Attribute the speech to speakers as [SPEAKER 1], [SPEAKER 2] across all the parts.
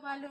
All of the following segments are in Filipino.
[SPEAKER 1] వాళ్ళు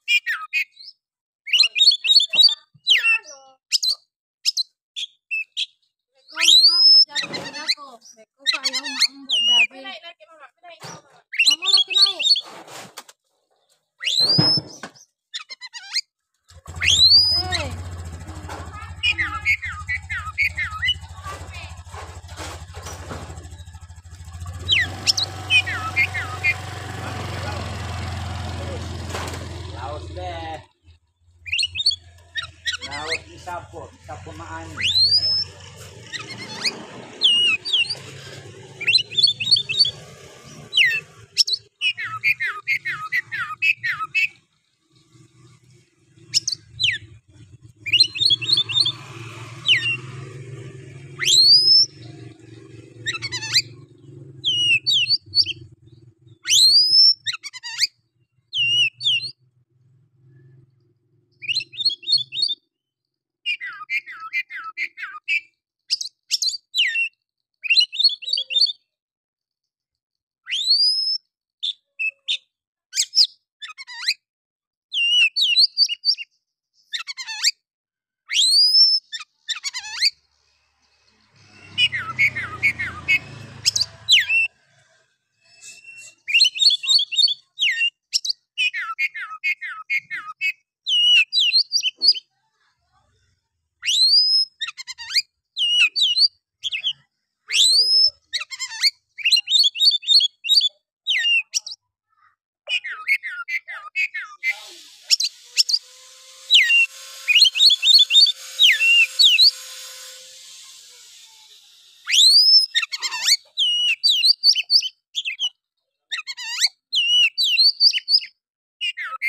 [SPEAKER 1] sapo, sapo maani.